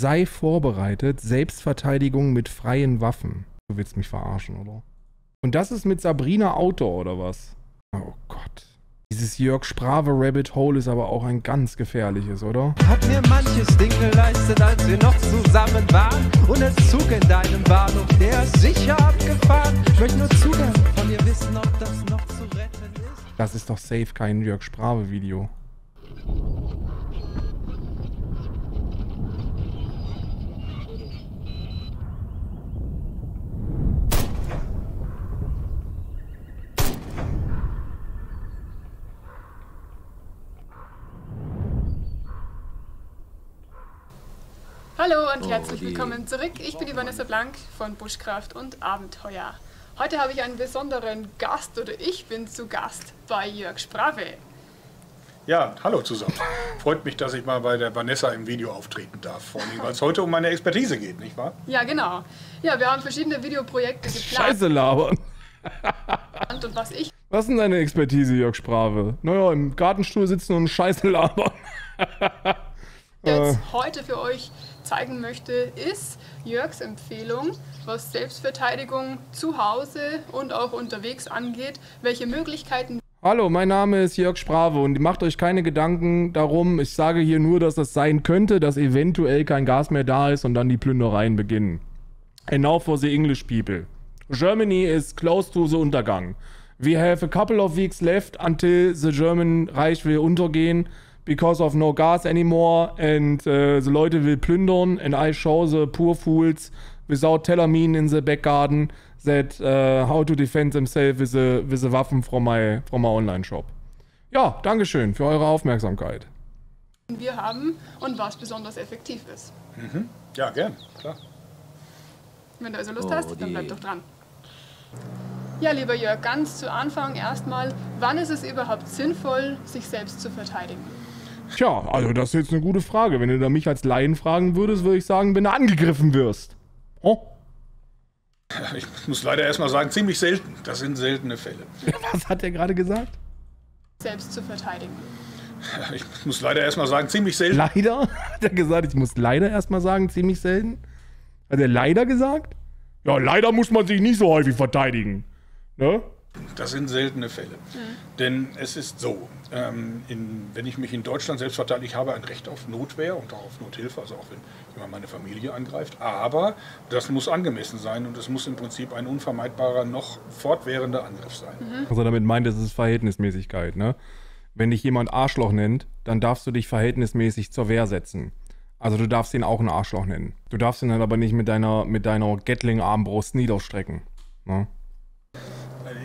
Sei vorbereitet, Selbstverteidigung mit freien Waffen. Du willst mich verarschen, oder? Und das ist mit Sabrina Outdoor, oder was? Oh Gott. Dieses Jörg Sprave Rabbit Hole ist aber auch ein ganz gefährliches, oder? Hat mir manches Ding geleistet, als wir noch zusammen waren. Und der Zug in deinem Bahnhof, der ist sicher abgefahren. Ich möchte nur zuhören, von dir wissen, ob das noch zu retten ist. Das ist doch safe kein Jörg Sprave Video. Hallo und herzlich willkommen zurück. Ich bin die Vanessa Blank von Buschkraft und Abenteuer. Heute habe ich einen besonderen Gast oder ich bin zu Gast bei Jörg Sprave. Ja, hallo zusammen. Freut mich, dass ich mal bei der Vanessa im Video auftreten darf. Vor allem, weil es heute um meine Expertise geht, nicht wahr? Ja, genau. Ja, wir haben verschiedene Videoprojekte geplant. Scheiße labern. Und was ich Was ist denn deine Expertise, Jörg Sprave? Naja, im Gartenstuhl sitzen und Scheiße labern. jetzt heute für euch zeigen möchte, ist Jörgs Empfehlung, was Selbstverteidigung zu Hause und auch unterwegs angeht, welche Möglichkeiten Hallo, mein Name ist Jörg Sprave und macht euch keine Gedanken darum. Ich sage hier nur, dass das sein könnte, dass eventuell kein Gas mehr da ist und dann die Plündereien beginnen. Now for the English people. Germany is close to the Untergang. We have a couple of weeks left until the German Reich will untergehen because of no gas anymore and uh, the Leute will plündern and I show the poor fools without telamine in the back garden that uh, how to defend themselves with the, with the Waffen from my, from my online shop. Ja, Dankeschön für eure Aufmerksamkeit. wir haben und was besonders effektiv ist. Ja, gern, klar. Wenn du also Lust hast, dann bleib doch dran. Ja, lieber Jörg, ganz zu Anfang erstmal, wann ist es überhaupt sinnvoll, sich selbst zu verteidigen? Tja, also das ist jetzt eine gute Frage. Wenn du da mich als Laien fragen würdest, würde ich sagen, wenn du angegriffen wirst. Oh, Ich muss leider erstmal sagen, ziemlich selten. Das sind seltene Fälle. was hat er gerade gesagt? Selbst zu verteidigen. Ich muss leider erstmal sagen, ziemlich selten. Leider? Hat er gesagt, ich muss leider erstmal sagen, ziemlich selten? Hat er leider gesagt? Ja, leider muss man sich nicht so häufig verteidigen. Ne? Das sind seltene Fälle. Denn es ist so, ähm, in, wenn ich mich in Deutschland selbst verteidige, ich habe ein Recht auf Notwehr und auch auf Nothilfe, also auch wenn jemand meine Familie angreift. Aber das muss angemessen sein und es muss im Prinzip ein unvermeidbarer, noch fortwährender Angriff sein. Was er damit meint, das ist Verhältnismäßigkeit, ne? Wenn dich jemand Arschloch nennt, dann darfst du dich verhältnismäßig zur Wehr setzen. Also du darfst ihn auch ein Arschloch nennen. Du darfst ihn dann aber nicht mit deiner, mit deiner Gatling-Armbrust niederstrecken. Ne?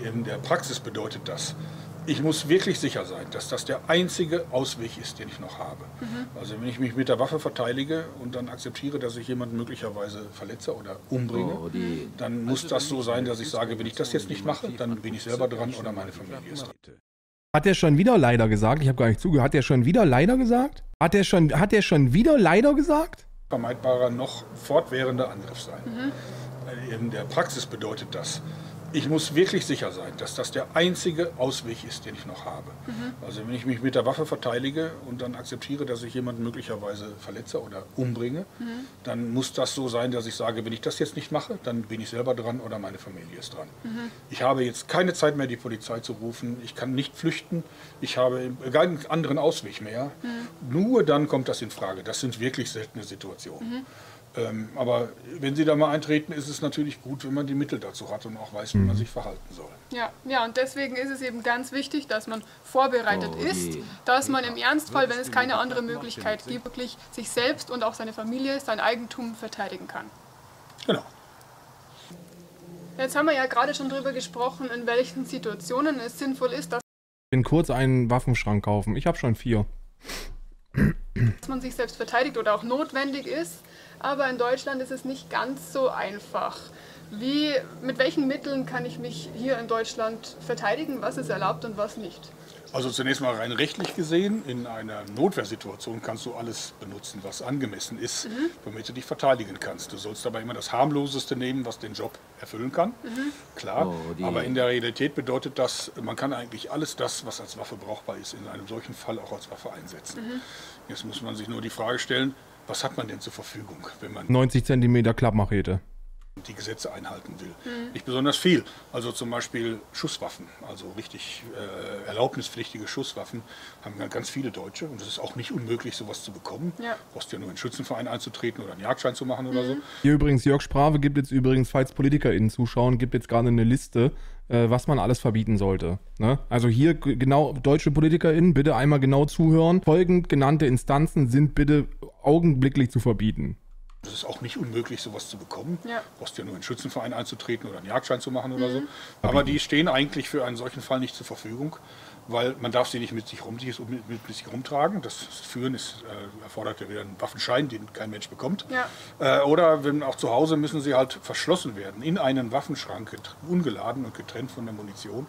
In der Praxis bedeutet das, ich muss wirklich sicher sein, dass das der einzige Ausweg ist, den ich noch habe. Also wenn ich mich mit der Waffe verteidige und dann akzeptiere, dass ich jemanden möglicherweise verletze oder umbringe, dann muss das so sein, dass ich sage, wenn ich das jetzt nicht mache, dann bin ich selber dran oder meine Familie ist dran. Hat er schon wieder leider gesagt? Ich habe gar nicht zugehört. Hat er schon wieder leider gesagt? Hat er schon, hat er schon wieder leider gesagt? Vermeidbarer, noch fortwährender Angriff sein. In der Praxis bedeutet das, ich muss wirklich sicher sein, dass das der einzige Ausweg ist, den ich noch habe. Also wenn ich mich mit der Waffe verteidige und dann akzeptiere, dass ich jemanden möglicherweise verletze oder umbringe, dann muss das so sein, dass ich sage, wenn ich das jetzt nicht mache, dann bin ich selber dran oder meine Familie ist dran. Ich habe jetzt keine Zeit mehr, die Polizei zu rufen. Ich kann nicht flüchten. Ich habe keinen anderen Ausweg mehr. Nur dann kommt das in Frage. Das sind wirklich seltene Situationen. Ähm, aber wenn Sie da mal eintreten, ist es natürlich gut, wenn man die Mittel dazu hat und auch weiß, wie man sich verhalten soll. Ja, ja, und deswegen ist es eben ganz wichtig, dass man vorbereitet ist, dass man im Ernstfall, wenn es keine andere Möglichkeit gibt, wirklich sich selbst und auch seine Familie, sein Eigentum verteidigen kann. Genau. Jetzt haben wir ja gerade schon darüber gesprochen, in welchen Situationen es sinnvoll ist, dass bin kurz einen Waffenschrank kaufen. Ich habe schon vier. Man sich selbst verteidigt oder auch notwendig ist. Aber in Deutschland ist es nicht ganz so einfach. Wie, mit welchen Mitteln kann ich mich hier in Deutschland verteidigen? Was ist erlaubt und was nicht? Also zunächst mal rein rechtlich gesehen, in einer Notwehrsituation kannst du alles benutzen, was angemessen ist, womit du dich verteidigen kannst. Du sollst aber immer das harmloseste nehmen, was den Job erfüllen kann. Klar, aber in der Realität bedeutet das, man kann eigentlich alles das, was als Waffe brauchbar ist, in einem solchen Fall auch als Waffe einsetzen. Jetzt muss man sich nur die Frage stellen, was hat man denn zur Verfügung, wenn man 90 Zentimeter Klappmachete. die Gesetze einhalten will. Nicht besonders viel. Also zum Beispiel Schusswaffen, also richtig äh, erlaubnispflichtige Schusswaffen haben ja ganz viele Deutsche und es ist auch nicht unmöglich, sowas zu bekommen. Ja. Du brauchst ja nur in einen Schützenverein einzutreten oder einen Jagdschein zu machen oder so. Hier übrigens, Jörg Sprave gibt jetzt übrigens, falls PolitikerInnen zuschauen, gibt jetzt gerade eine Liste, äh, was man alles verbieten sollte. Ne? Also hier genau, deutsche PolitikerInnen, bitte einmal genau zuhören. Folgend genannte Instanzen sind bitte augenblicklich zu verbieten. Es ist auch nicht unmöglich, sowas zu bekommen. Ja. Du brauchst ja nur in einen Schützenverein einzutreten oder einen Jagdschein zu machen oder so. Aber die stehen eigentlich für einen solchen Fall nicht zur Verfügung, weil man darf sie nicht mit sich, rum, mit, mit, mit sich rumtragen. Das Führen ist, äh, erfordert ja wieder einen Waffenschein, den kein Mensch bekommt. Ja. Äh, oder wenn auch zu Hause müssen sie halt verschlossen werden, in einen Waffenschrank, ungeladen und getrennt von der Munition.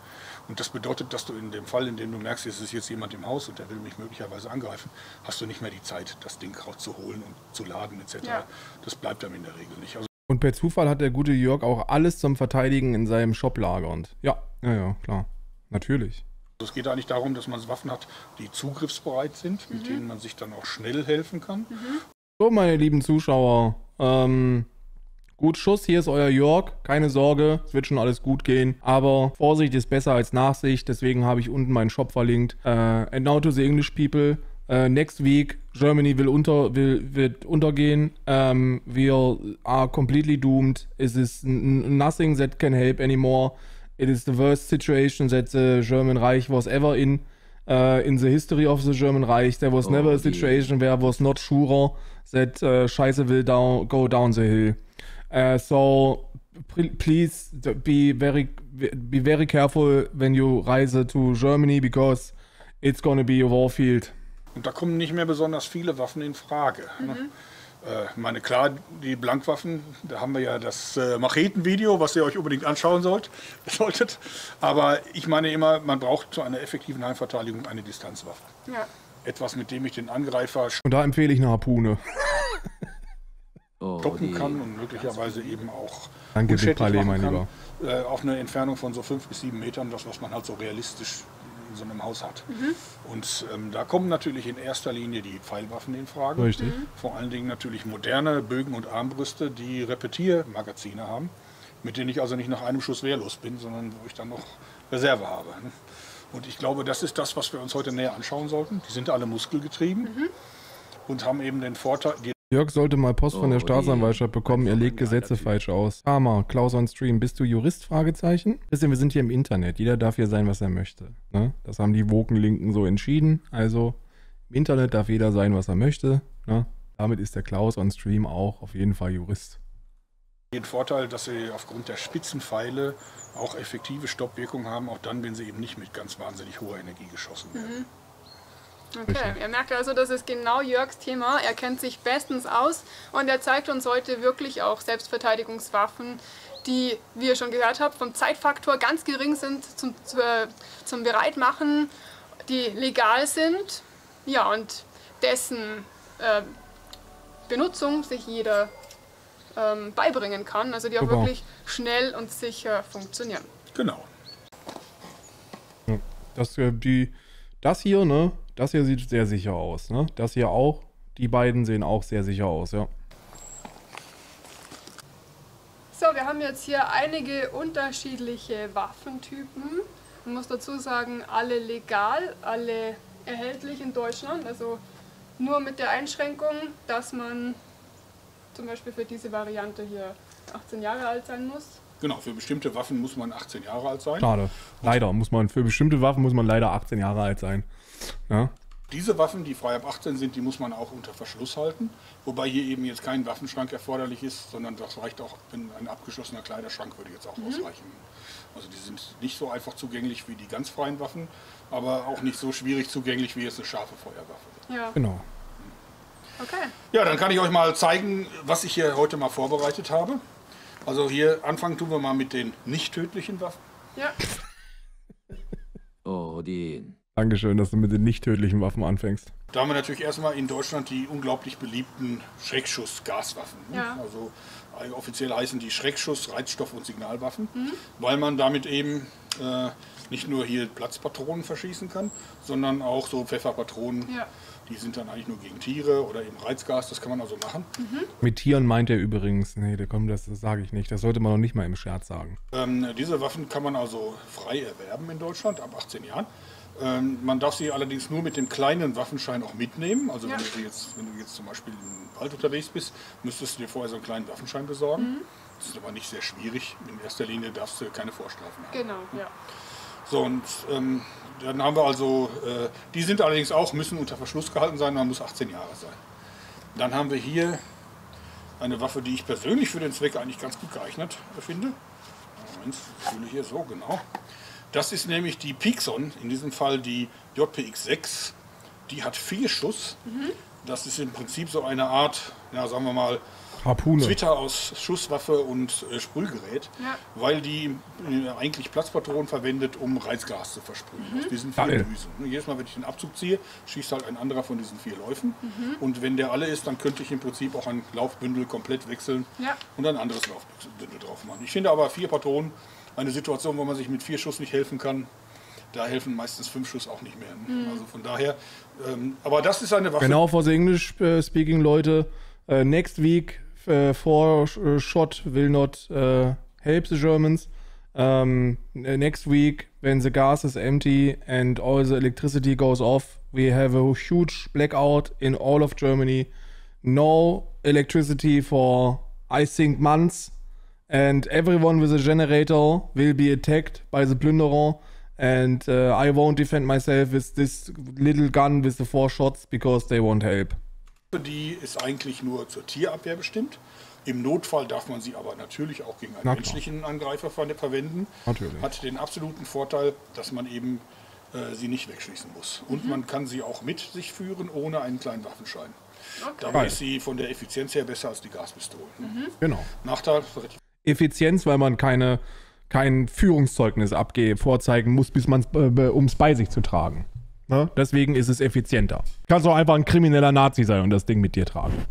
Und das bedeutet, dass du in dem Fall, in dem du merkst, es ist jetzt jemand im Haus und der will mich möglicherweise angreifen, hast du nicht mehr die Zeit, das Ding rauszuholen und zu laden etc. Ja. Das bleibt dann in der Regel nicht. Also Und per Zufall hat der gute Jörg auch alles zum Verteidigen in seinem Shop lagernd. Ja, ja, ja, klar. Natürlich. Es geht eigentlich darum, dass man Waffen hat, die zugriffsbereit sind, mit denen man sich dann auch schnell helfen kann. So, meine lieben Zuschauer, ähm, gut Schuss, hier ist euer Jörg, keine Sorge, es wird schon alles gut gehen, aber Vorsicht ist besser als Nachsicht, deswegen habe ich unten meinen Shop verlinkt. Äh, and now to the English people, äh, next week Germany will unter, will, wird untergehen, ähm, wir are completely doomed, it is nothing that can help anymore, it is the worst situation that the German Reich was ever in. Uh, in the history of the German Reich, there was never a Oh, situation where was not surer that uh, Scheiße will down, go down the hill. Uh, so please be very be very careful when you reise to Germany because it's gonna be a warfield. Und da kommen nicht mehr besonders viele Waffen in Frage. Ne? Äh, ich meine, klar, die Blankwaffen, da haben wir ja das äh, Machetenvideo, was ihr euch unbedingt anschauen sollt, solltet. Aber ich meine immer, man braucht zu einer effektiven Heimverteidigung eine Distanzwaffe. Ja. Etwas, mit dem ich den Angreifer Und da empfehle ich eine Harpune. Oh, stoppen die- kann und möglicherweise eben auch Danke, unschädlich Palais, machen mein kann. Äh, auf eine Entfernung von so fünf bis sieben Metern, das was man halt so realistisch in so einem Haus hat. Und ähm, da kommen natürlich in erster Linie die Pfeilwaffen in Frage. Richtig. Vor allen Dingen natürlich moderne Bögen und Armbrüste, die Repetiermagazine haben, mit denen ich also nicht nach einem Schuss wehrlos bin, sondern wo ich dann noch Reserve habe. Und ich glaube, das ist das, was wir uns heute näher anschauen sollten. Die sind alle muskelgetrieben und haben eben den Vorteil, die Jörg sollte mal Post von der Oh, Staatsanwaltschaft bekommen, er legt Gesetze falsch aus. Karma, Klaus on Stream, bist du Jurist? Fragezeichen. Bisschen, wir sind hier im Internet, jeder darf hier sein, was er möchte. Ne? Das haben die Woken-Linken so entschieden. Also im Internet darf jeder sein, was er möchte. Ne? Damit ist der Klaus on Stream auch auf jeden Fall Jurist. den Vorteil, dass sie aufgrund der spitzen Pfeile auch effektive Stoppwirkung haben, auch dann, wenn sie eben nicht mit ganz wahnsinnig hoher Energie geschossen werden. Okay, ihr merkt also, das ist genau Jörgs Thema. Er kennt sich bestens aus und er zeigt uns heute wirklich auch Selbstverteidigungswaffen, die, wie ihr schon gehört habt, vom Zeitfaktor ganz gering sind zum, zu- zum Bereitmachen, die legal sind, ja, und dessen äh, Benutzung sich jeder ähm, beibringen kann, also die auch Super. wirklich schnell und sicher funktionieren. Genau. Das, äh, die, das hier, ne? Das hier sieht sehr sicher aus, ne? Das hier auch. Die beiden sehen auch sehr sicher aus, ja. So, wir haben jetzt hier einige unterschiedliche Waffentypen. Man muss dazu sagen, alle legal, alle erhältlich in Deutschland. Also nur mit der Einschränkung, dass man zum Beispiel für diese Variante hier 18 Jahre alt sein muss. Genau, für bestimmte Waffen muss man 18 Jahre alt sein. Schade. Leider muss man, für bestimmte Waffen muss man leider 18 Jahre alt sein. Ja? Diese Waffen, die frei ab 18 sind, die muss man auch unter Verschluss halten. Wobei hier eben jetzt kein Waffenschrank erforderlich ist, sondern das reicht auch, wenn ein abgeschlossener Kleiderschrank würde jetzt auch ausreichen. Also die sind nicht so einfach zugänglich wie die ganz freien Waffen, aber auch nicht so schwierig zugänglich wie jetzt eine scharfe Feuerwaffe. Ja, Genau. okay. Ja, dann kann ich euch mal zeigen, was ich hier heute mal vorbereitet habe. Also hier anfangen tun wir mal mit den nicht tödlichen Waffen. Ja, Odin. Dankeschön, dass du mit den nicht tödlichen Waffen anfängst. Da haben wir natürlich erstmal in Deutschland die unglaublich beliebten Schreckschuss-Gaswaffen. ne? Ja. Also äh, offiziell heißen die Schreckschuss-, Reizstoff- und Signalwaffen, weil man damit eben äh, nicht nur hier Platzpatronen verschießen kann, sondern auch so Pfefferpatronen ja. Die sind dann eigentlich nur gegen Tiere oder eben Reizgas, das kann man also machen. Mit Tieren meint er übrigens, nee, da kommt, das, das sage ich nicht. Das sollte man noch nicht mal im Scherz sagen. Ähm, diese Waffen kann man also frei erwerben in Deutschland ab 18 Jahren. Ähm, man darf sie allerdings nur mit dem kleinen Waffenschein auch mitnehmen. Also Ja. wenn, du jetzt, wenn du jetzt zum Beispiel im Wald unterwegs bist, müsstest du dir vorher so einen kleinen Waffenschein besorgen. Das ist aber nicht sehr schwierig. In erster Linie darfst du keine Vorstrafen haben. Genau, ja. So, und ähm, dann haben wir also, äh, die sind allerdings auch, müssen unter Verschluss gehalten sein, man muss 18 Jahre sein. Dann haben wir hier eine Waffe, die ich persönlich für den Zweck eigentlich ganz gut geeignet finde. Moment, ich fühle hier so, genau. Das ist nämlich die Pixon, in diesem Fall die JPX6. Die hat vier Schuss. Das ist im Prinzip so eine Art, ja, sagen wir mal, Harpune. Zwitter aus Schusswaffe und äh, Sprühgerät, Ja. weil die äh, eigentlich Platzpatronen verwendet, um Reizgas zu versprühen. Aus diesen vier Geil. Düsen. Ne, Jedes Mal, wenn ich den Abzug ziehe, schießt halt ein anderer von diesen vier Läufen. Und wenn der alle ist, dann könnte ich im Prinzip auch ein Laufbündel komplett wechseln Ja. und ein anderes Laufbündel drauf machen. Ich finde aber vier Patronen, eine Situation, wo man sich mit vier Schuss nicht helfen kann, da helfen meistens fünf Schuss auch nicht mehr. Ne? Also von daher, ähm, aber das ist eine Waffe. Genau, for the English uh, speaking Leute. Uh, next week, uh, four shot will not uh, help the Germans. Um, uh, next week, when the gas is empty and all the electricity goes off, we have a huge blackout in all of Germany. No electricity for, I think, months. And everyone with a generator will be attacked by the plunderer. And uh, I won't defend myself with this little gun with the four shots because they won't help. Die ist eigentlich nur zur Tierabwehr bestimmt. Im Notfall darf man sie aber natürlich auch gegen einen Na klar. menschlichen Angreifer ver verwenden. Natürlich. Hat den absoluten Vorteil, dass man eben äh, sie nicht wegschießen muss. Und man kann sie auch mit sich führen, ohne einen kleinen Waffenschein. Dabei Geil. ist sie von der Effizienz her besser als die Gaspistolen. Genau. Nachteil, Effizienz, weil man keine, kein Führungszeugnis abge vorzeigen muss, bis man äh, um es bei sich zu tragen. Ne? Deswegen ist es effizienter. Kannst auch einfach ein krimineller Nazi sein und das Ding mit dir tragen.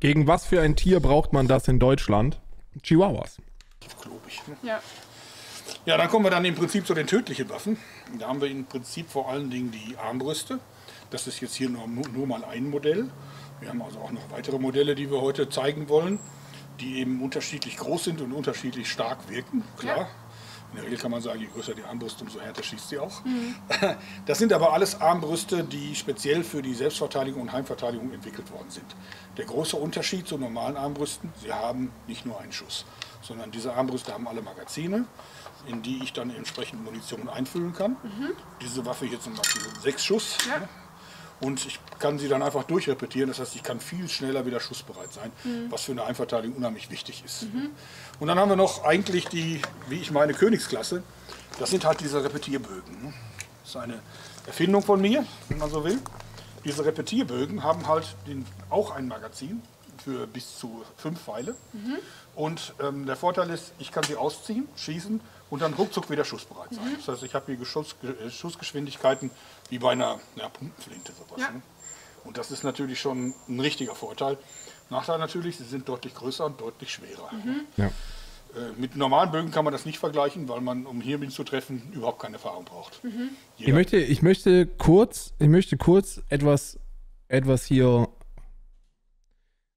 Gegen was für ein Tier braucht man das in Deutschland? Chihuahuas. klobig. Ne? Ja. Ja, dann kommen wir dann im Prinzip zu den tödlichen Waffen. Da haben wir im Prinzip vor allen Dingen die Armbrüste. Das ist jetzt hier nur, nur mal ein Modell. Wir haben also auch noch weitere Modelle, die wir heute zeigen wollen, die eben unterschiedlich groß sind und unterschiedlich stark wirken. Klar. Ja. In der Regel kann man sagen, je größer die Armbrust, umso härter schießt sie auch. Das sind aber alles Armbrüste, die speziell für die Selbstverteidigung und Heimverteidigung entwickelt worden sind. Der große Unterschied zu normalen Armbrüsten, sie haben nicht nur einen Schuss, sondern diese Armbrüste haben alle Magazine, in die ich dann entsprechend Munition einfüllen kann. Diese Waffe hier zum Beispiel sind sechs Schuss. Ja. Und ich kann sie dann einfach durchrepetieren. Das heißt, ich kann viel schneller wieder schussbereit sein, was für eine Einverteidigung unheimlich wichtig ist. Und dann haben wir noch eigentlich die, wie ich meine, Königsklasse. Das sind halt diese Repetierbögen. ne? Das ist eine Erfindung von mir, wenn man so will. Diese Repetierbögen haben halt den, auch ein Magazin für bis zu fünf Pfeile. Und ähm, der Vorteil ist, ich kann sie ausziehen, schießen und dann ruckzuck wieder schussbereit sein. Das heißt, ich habe hier Geschuss, äh, Schussgeschwindigkeiten wie bei einer ja, Pumpenflinte. Sowas, Ja. ne? Und das ist natürlich schon ein richtiger Vorteil. Nachteil natürlich, sie sind deutlich größer und deutlich schwerer. Ja. Äh, mit normalen Bögen kann man das nicht vergleichen, weil man, um Hirnbild zu treffen, überhaupt keine Erfahrung braucht. Ich Jeder- möchte, ich möchte kurz, ich möchte kurz etwas, etwas hier.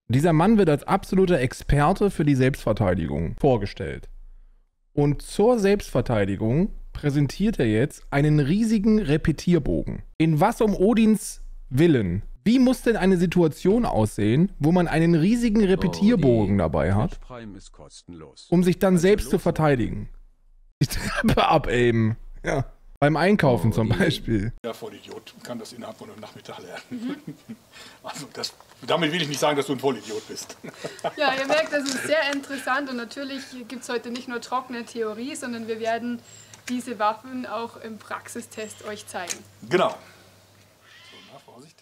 Dieser Mann wird als absoluter Experte für die Selbstverteidigung vorgestellt. Und zur Selbstverteidigung präsentiert er jetzt einen riesigen Repetierbogen. In was um Odins Willen? Wie muss denn eine Situation aussehen, wo man einen riesigen Repetierbogen dabei hat, um sich dann Also selbst zu verteidigen? Die Treppe abaimen. Ja. Beim Einkaufen zum Beispiel. Der Vollidiot kann das innerhalb von einem Nachmittag lernen. Also das, damit will ich nicht sagen, dass du ein Vollidiot bist. ja, ihr merkt, das ist sehr interessant und natürlich gibt es heute nicht nur trockene Theorie, sondern wir werden diese Waffen auch im Praxistest euch zeigen. Genau. So, na, Vorsicht.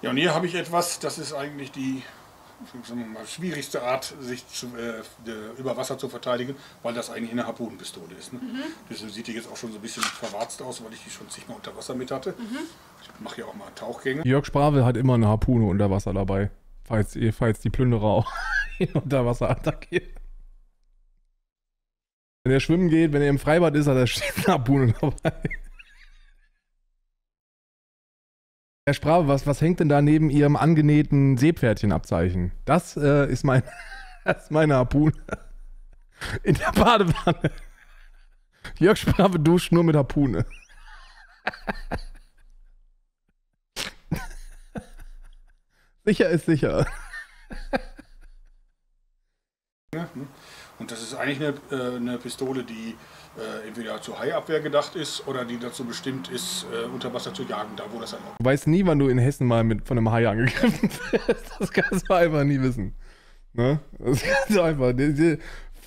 Ja, und hier habe ich etwas, das ist eigentlich die schwierigste Art, sich zu, äh, über Wasser zu verteidigen, weil das eigentlich eine Harpunenpistole ist. Ne? Deswegen sieht die jetzt auch schon so ein bisschen verwarzt aus, weil ich die schon zigmal unter Wasser mit hatte. Ich mache ja auch mal Tauchgänge. Jörg Sprave hat immer eine Harpune unter Wasser dabei, falls, falls die Plünderer auch ihn unter Wasser attackieren. Wenn er schwimmen geht, wenn er im Freibad ist, hat er eine Harpune dabei. Herr Sprave, was, was hängt denn da neben Ihrem angenähten Seepferdchenabzeichen? Das äh, ist, mein, das ist meine Harpune. In der Badewanne. Jörg Sprave duscht nur mit Harpune. sicher ist sicher. Und das ist eigentlich eine, äh, eine Pistole, die äh, entweder zur Haiabwehr gedacht ist oder die dazu bestimmt ist, äh, unter Wasser zu jagen, da wo das erlaubt Du weißt nie, wann du in Hessen mal mit, von einem Hai angegriffen wirst. Das kannst du einfach nie wissen. Ne? Das kannst du einfach.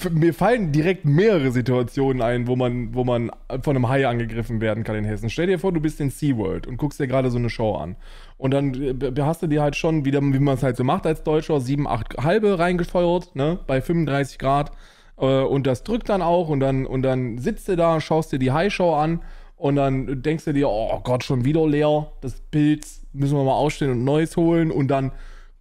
Mir fallen direkt mehrere Situationen ein, wo man, wo man von einem Hai angegriffen werden kann in Hessen. Stell dir vor, du bist in SeaWorld und guckst dir gerade so eine Show an. Und dann äh, hast du dir halt schon wieder, wie man es halt so macht als Deutscher, sieben, acht halbe reingefeuert, ne? Bei 35 Grad. Äh, und das drückt dann auch und dann, und dann sitzt du da, schaust dir die Hai-Show an und dann denkst du dir, oh Gott, schon wieder leer, das Pilz, müssen wir mal ausstellen und Neues holen. Und dann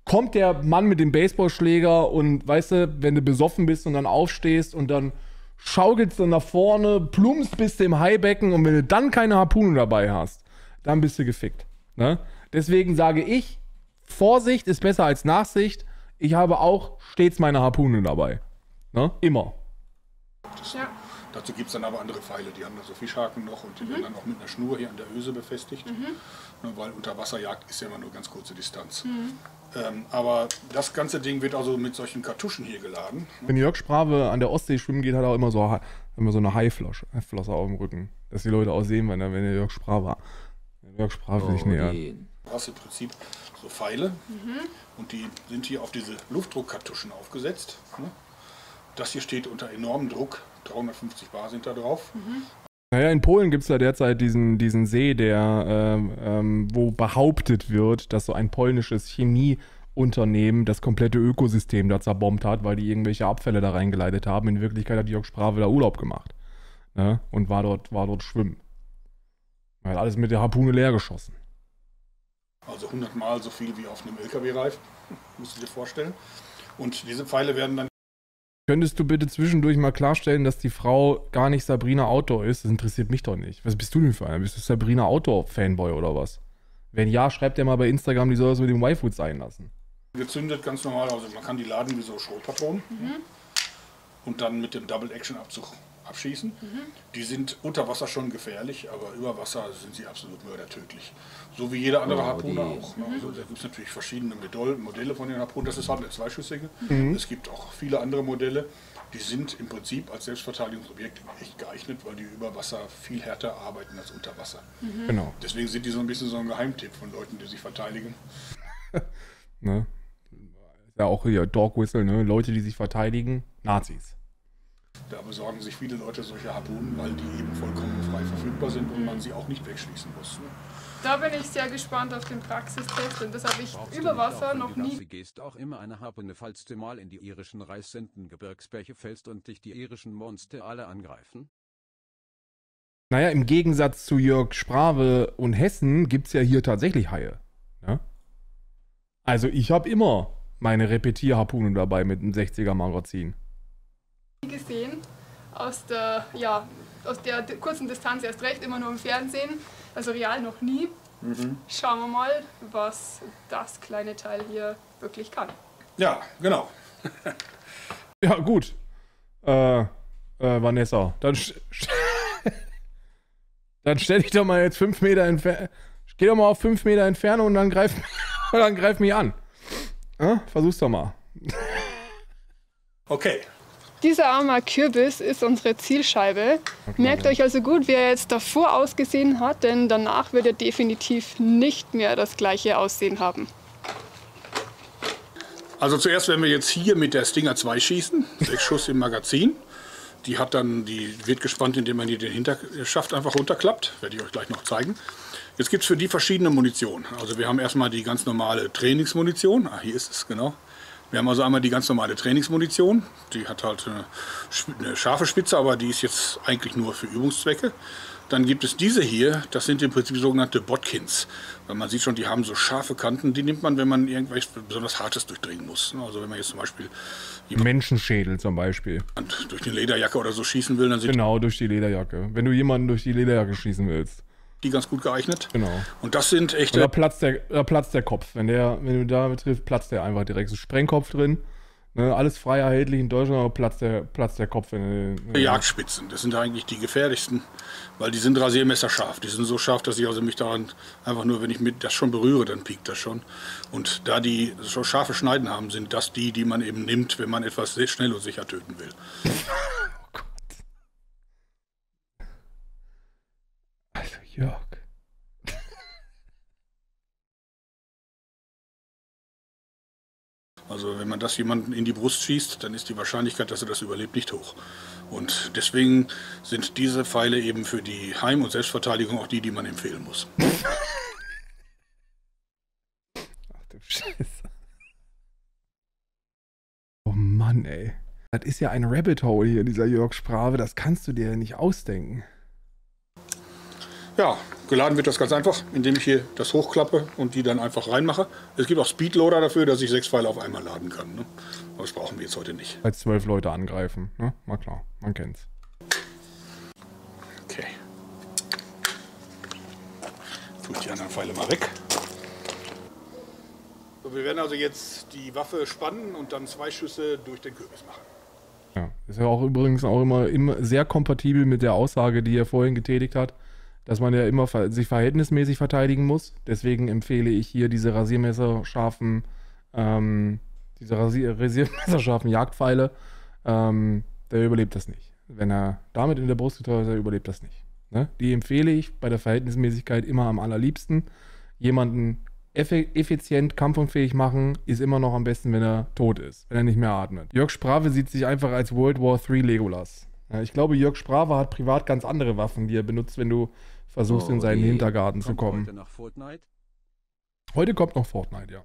kommt der Mann mit dem Baseballschläger und weißt du, wenn du besoffen bist und dann aufstehst und dann schaukelst du nach vorne, plumpst bis im Haibecken und wenn du dann keine Harpune dabei hast, dann bist du gefickt. Ne? Deswegen sage ich, Vorsicht ist besser als Nachsicht. Ich habe auch stets meine Harpune dabei. Ne? Immer. Ja. Dazu gibt es dann aber andere Pfeile, die haben da so Fischhaken noch und die werden dann auch mit einer Schnur hier an der Öse befestigt. Ne, weil Unterwasserjagd ist ja immer nur ganz kurze Distanz. Ähm, aber das ganze Ding wird also mit solchen Kartuschen hier geladen. Wenn Jörg Sprave an der Ostsee schwimmen geht, hat er auch immer so, immer so eine Haiflosse Flosse auf dem Rücken. Dass die Leute auch sehen, wenn er, wenn er Jörg Sprave, Jörg Sprave sich nähert. Du hast im Prinzip so Pfeile und die sind hier auf diese Luftdruckkartuschen aufgesetzt. Ne? Das hier steht unter enormem Druck, 350 Bar sind da drauf. Naja, in Polen gibt es ja derzeit diesen, diesen See, der, ähm, ähm, wo behauptet wird, dass so ein polnisches Chemieunternehmen das komplette Ökosystem da zerbombt hat, weil die irgendwelche Abfälle da reingeleitet haben. In Wirklichkeit hat Jörg Sprave da Urlaub gemacht. Ne? Und war dort, war dort schwimmen. Er hat alles mit der Harpune leer geschossen. Also 100 Mal so viel wie auf einem LKW-Reifen, musst du dir vorstellen. Und diese Pfeile werden dann Könntest du bitte zwischendurch mal klarstellen, dass die Frau gar nicht Sabrina Outdoor ist? Das interessiert mich doch nicht. Was bist du denn für einer? Bist du Sabrina Outdoor-Fanboy oder was? Wenn ja, schreibt dir mal bei Instagram, die soll das mit dem Waifood sein lassen. gezündet, ganz normal. Also man kann die laden wie so Schrotpatronen Mhm. und dann mit dem Double-Action-Abzug abschießen. Mhm. Die sind unter Wasser schon gefährlich, aber über Wasser sind sie absolut mördertödlich. So wie jede andere Oh, Harpune die- auch. ne? Also da gibt es natürlich verschiedene Modell- Modelle von den Harpunen. Das ist halt eine zweischüssige. Mhm. Es gibt auch viele andere Modelle. Die sind im Prinzip als Selbstverteidigungsobjekt echt geeignet, weil die über Wasser viel härter arbeiten als unter Wasser. Mhm. Genau. Deswegen sind die so ein bisschen so ein Geheimtipp von Leuten, die sich verteidigen. Ne? Ja auch hier Dog Whistle, ne? Leute, die sich verteidigen, Nazis. Da besorgen sich viele Leute solche Harpunen, weil die eben vollkommen frei verfügbar sind und man sie auch nicht wegschließen muss. ne? Da bin ich sehr gespannt auf den Praxistest, denn das habe ich Brauchst du über Wasser auch, noch du nie Gassi gehst, auch immer eine Harpune, falls du mal in die irischen Reißsendengebirgsbäche fällst und dich die irischen Monster alle angreifen? Naja, im Gegensatz zu Jörg Sprave und Hessen gibt es ja hier tatsächlich Haie. Ne? Also ich habe immer meine Repetierharpune dabei mit einem 60er Magazin. Gesehen. Aus der, ja, aus der kurzen Distanz erst recht, immer nur im Fernsehen. Also real noch nie. Schauen wir mal, was das kleine Teil hier wirklich kann. Ja, genau. Ja, gut. Äh, äh, Vanessa, dann, dann stell dich doch mal jetzt fünf Meter entfernt. Geh doch mal auf fünf Meter Entfernung und dann greif, und dann greif mich an. Ja? Versuch's doch mal. Okay. Dieser arme Kürbis ist unsere Zielscheibe. Merkt euch also gut, wie er jetzt davor ausgesehen hat, denn danach wird er definitiv nicht mehr das gleiche Aussehen haben. Also zuerst werden wir jetzt hier mit der Stinger 2 schießen. Sechs Schuss im Magazin. Die hat dann, die wird gespannt, indem man hier den Hinterschaft einfach runterklappt. Werde ich euch gleich noch zeigen. Jetzt gibt es für die verschiedene Munition. Also wir haben erstmal die ganz normale Trainingsmunition. Ah, hier ist es, genau. Wir haben also einmal die ganz normale Trainingsmunition. Die hat halt eine, sp- eine scharfe Spitze, aber die ist jetzt eigentlich nur für Übungszwecke. Dann gibt es diese hier, das sind im Prinzip sogenannte Botkins. Weil man sieht schon, die haben so scharfe Kanten, die nimmt man, wenn man irgendwas besonders Hartes durchdringen muss. Also wenn man jetzt zum Beispiel Menschenschädel zum Beispiel. durch eine Lederjacke oder so schießen will, dann Genau, durch die Lederjacke. Wenn du jemanden durch die Lederjacke schießen willst. Die ganz gut geeignet. Genau. Und das sind Und da echte platzt der, da platzt der Kopf. Wenn, der, wenn du da triffst, platzt der einfach direkt. So Sprengkopf drin. Ne, alles frei erhältlich in Deutschland, aber platzt der, platzt der Kopf. Wenn, wenn Jagdspitzen. Das sind eigentlich die gefährlichsten, weil die sind rasiermesserscharf. Die sind so scharf, dass ich also mich daran einfach nur, wenn ich mit das schon berühre, dann piekt das schon. Und da die so scharfe Schneiden haben, sind das die, die man eben nimmt, wenn man etwas sehr schnell und sicher töten will. Oh Gott. Also Jörg. Also wenn man das jemanden in die Brust schießt, dann ist die Wahrscheinlichkeit, dass er das überlebt, nicht hoch. Und deswegen sind diese Pfeile eben für die Heim- und Selbstverteidigung auch die, die man empfehlen muss. Ach du Scheiße. Oh Mann, ey. Das ist ja ein Rabbit Hole hier, dieser Jörg Sprave. Das kannst du dir ja nicht ausdenken. Ja, geladen wird das ganz einfach, indem ich hier das hochklappe und die dann einfach reinmache. Es gibt auch Speedloader dafür, dass ich sechs Pfeile auf einmal laden kann. Ne? Aber das brauchen wir jetzt heute nicht. Als zwölf Leute angreifen. Ne? Mal klar, man kennt's. Okay. Tue ich die anderen Pfeile mal weg. So, wir werden also jetzt die Waffe spannen und dann zwei Schüsse durch den Kürbis machen. Ja. Ist ja auch übrigens auch immer, immer sehr kompatibel mit der Aussage, die er vorhin getätigt hat, dass man ja immer ver sich verhältnismäßig verteidigen muss. Deswegen empfehle ich hier diese rasiermesserscharfen, ähm, diese Rasier rasiermesserscharfen Jagdpfeile. Ähm, der überlebt das nicht. Wenn er damit in der Brust getroffen ist, der überlebt das nicht. Ne? Die empfehle ich bei der Verhältnismäßigkeit immer am allerliebsten. Jemanden effizient kampfunfähig machen, ist immer noch am besten, wenn er tot ist, wenn er nicht mehr atmet. Jörg Sprave sieht sich einfach als World War III Legolas. Ich glaube, Jörg Sprave hat privat ganz andere Waffen, die er benutzt, wenn du versuchst, in Oh seinen je. Hintergarten zu Kommt kommen. heute nach Fortnite? Heute kommt noch Fortnite, ja.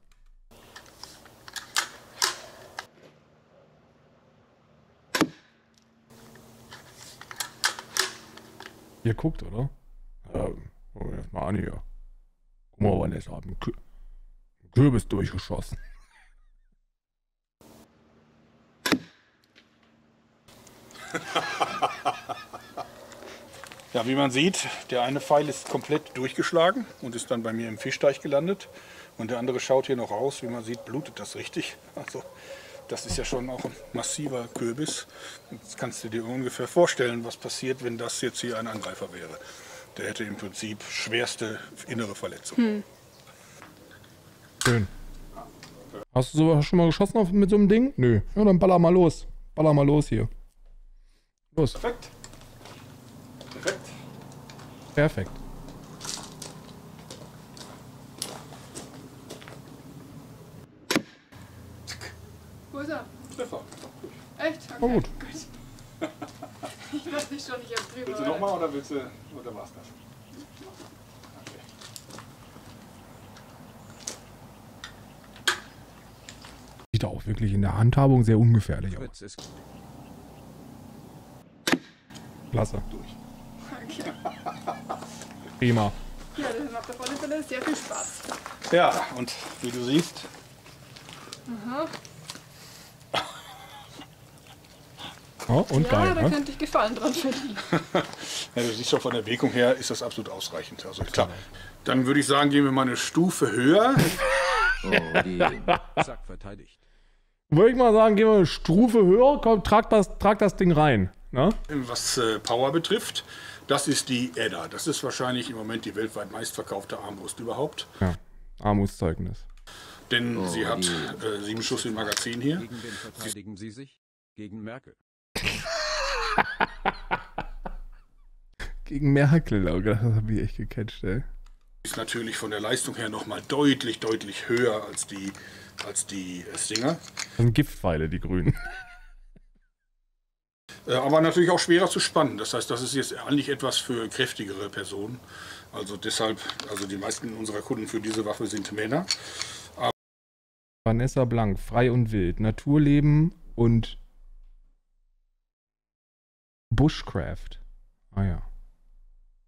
Ihr guckt, oder? Ähm, gucken wir das mal an hier. Guck mal, wann Kü einen Kürbis durchgeschossen. Ja, wie man sieht, der eine Pfeil ist komplett durchgeschlagen und ist dann bei mir im Fischteich gelandet. Und der andere schaut hier noch raus. Wie man sieht, blutet das richtig. Also, das ist ja schon auch ein massiver Kürbis. Jetzt kannst du dir ungefähr vorstellen, was passiert, wenn das jetzt hier ein Angreifer wäre. Der hätte im Prinzip schwerste innere Verletzung. Schön. Hast du sowas schon mal geschossen mit so einem Ding? Nö. Ja, dann baller mal los. Baller mal los hier. Los. Perfekt. Perfekt. Perfekt. Wo ist er? Treffer. Echt? Okay. Oh, gut. Ich dachte nicht schon, ich hab drüber. Willst du nochmal oder willst du, oder war's das? Okay. Sieht auch wirklich in der Handhabung sehr ungefährlich aus. Klasse. Okay. Prima. Ja, das macht auf alle Fälle sehr viel Spaß. Ja, und wie du siehst, Oh, und ja, geil, da ne? könnte ich Gefallen dran finden. ja, du siehst schon von der Wirkung her, ist das absolut ausreichend. Also klar. Dann würde ich sagen, gehen wir mal eine Stufe höher. Oh. Zack verteidigt. Würde ich mal sagen, gehen wir eine Stufe höher, komm, trag das, trag das Ding rein. Ne? Was äh, Power betrifft, das ist die Edda. Das ist wahrscheinlich im Moment die weltweit meistverkaufte Armbrust überhaupt. Ja, Armutszeugnis. Denn Oh, sie hat äh, sieben Schuss im Magazin hier. Gegen wen verteidigen Sie sich? Gegen Merkel. Gegen Merkel, Gott, das hab ich echt gecatcht, ey. Ist natürlich von der Leistung her nochmal deutlich, deutlich höher als die, als die äh, Stinger. Das sind Giftpfeile, die grünen. Äh, aber natürlich auch schwerer zu spannen. Das heißt, das ist jetzt eigentlich etwas für kräftigere Personen. Also deshalb, also die meisten unserer Kunden für diese Waffe sind Männer. Vanessa Blank, frei und wild, Naturleben und Bushcraft. Ah ja.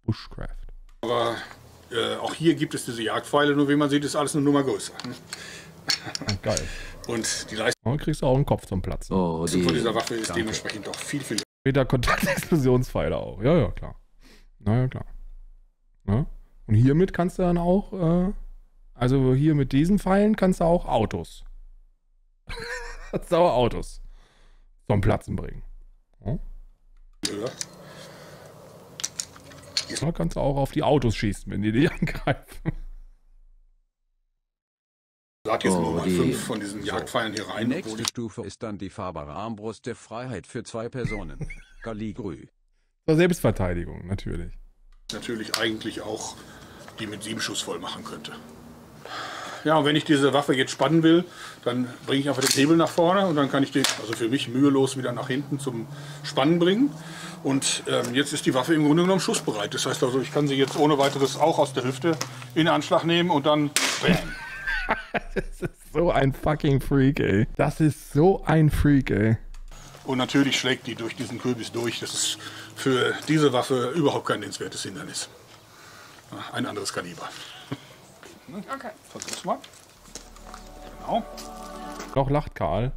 Bushcraft. Aber äh, auch hier gibt es diese Jagdpfeile, nur wie man sieht, ist alles eine Nummer größer. Geil. Und die Leistung Und kriegst du auch einen Kopf zum Platzen. Oh von je. dieser Waffe ist Danke. dementsprechend auch viel, viel Später Kontaktexplosionspfeile auch. Ja, ja, klar. Na ja, klar. Ne? Und hiermit kannst du dann auch, äh, also hier mit diesen Pfeilen kannst du auch Autos. kannst du auch Autos zum Platzen bringen. Ja. Da kannst du auch auf die Autos schießen, wenn die dich angreifen. Sag jetzt Oh, nur mal die- fünf von diesen Jagdpfeilen hier Die rein. obwohl nächste Stufe ist dann die fahrbare Armbrust der Freiheit für zwei Personen. Galligrü. Zur Selbstverteidigung, natürlich. natürlich eigentlich auch die mit sieben Schuss voll machen könnte. Ja, und wenn ich diese Waffe jetzt spannen will, dann bringe ich einfach den Hebel nach vorne und dann kann ich den, also für mich mühelos wieder nach hinten zum Spannen bringen. Und ähm, jetzt ist die Waffe im Grunde genommen schussbereit. Das heißt also, ich kann sie jetzt ohne weiteres auch aus der Hüfte in Anschlag nehmen und dann bam. Das ist so ein fucking Freak, ey. Das ist so ein Freak, ey. Und natürlich schlägt die durch diesen Kürbis durch. Das ist für diese Waffe überhaupt kein nennenswertes Hindernis. Ein anderes Kaliber. Okay. Versuch's mal. Genau. Noch lacht Karl.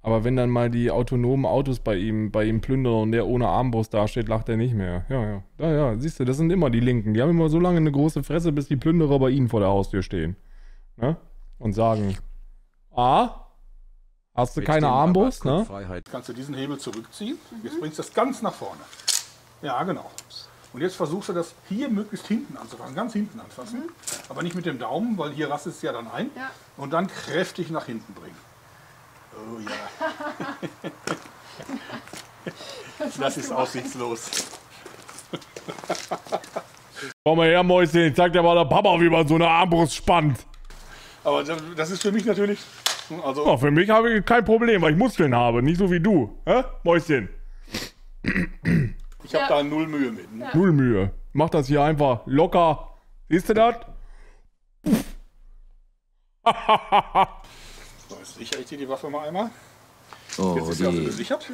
Aber wenn dann mal die autonomen Autos bei ihm, bei ihm plündern und der ohne Armbrust dasteht, lacht er nicht mehr. Ja, ja. Ja, ja, siehst du, das sind immer die Linken. Die haben immer so lange eine große Fresse, bis die Plünderer bei ihnen vor der Haustür stehen. Ne? Und sagen, ah, hast du Mit keine Armbrust, ne? Freiheit kannst du diesen Hebel zurückziehen. Jetzt bringst du das ganz nach vorne. Ja, genau. Und jetzt versuchst du das hier möglichst hinten anzufassen, ganz hinten anfassen. Aber nicht mit dem Daumen, weil hier rastet es ja dann ein. Ja. Und dann kräftig nach hinten bringen. Oh ja. das ist aussichtslos. Komm mal her, Mäuschen, ich zeig dir mal der Papa, wie man so eine Armbrust spannt. Aber das das ist für mich natürlich. Also, Ja, für mich habe ich kein Problem, weil ich Muskeln habe, nicht so wie du. Hä? Mäuschen, ich habe Ja. da null Mühe mit. Ne? null Mühe. Mach das hier einfach locker. Siehst du das? So, jetzt sichere ich dir die Waffe mal einmal. Oh, Jetzt ist sie also die. gesichert.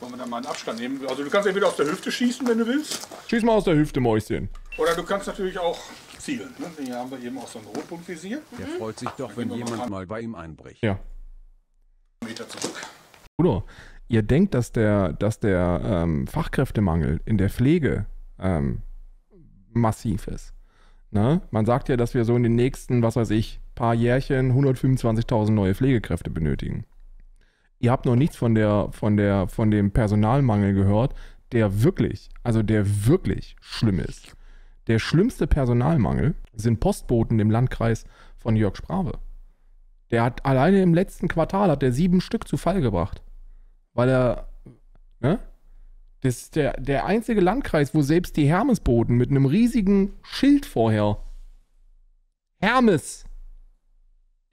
Wollen wir dann mal einen Abstand nehmen? Also du kannst entweder aus der Hüfte schießen, wenn du willst. Schieß mal aus der Hüfte, Mäuschen. Oder du kannst natürlich auch zielen. Ne? Hier haben wir eben auch so ein Rotpunktvisier. Der freut sich doch, wenn jemand mal bei ihm einbricht. Ja. Meter zurück. Bruder, ihr denkt, dass der, dass der ähm, Fachkräftemangel in der Pflege ähm, massiv ist. Ne? Man sagt ja, dass wir so in den nächsten, was weiß ich, paar Jährchen 125.000 neue Pflegekräfte benötigen. Ihr habt noch nichts von, der, von, der, von dem Personalmangel gehört, der wirklich, also der wirklich schlimm ist. Der schlimmste Personalmangel sind Postboten im Landkreis von Jörg Sprave. Der hat alleine im letzten Quartal hat er sieben Stück zu Fall gebracht. Weil er, ne? Das ist der, der einzige Landkreis, wo selbst die Hermesboten mit einem riesigen Schild vorher. Hermes!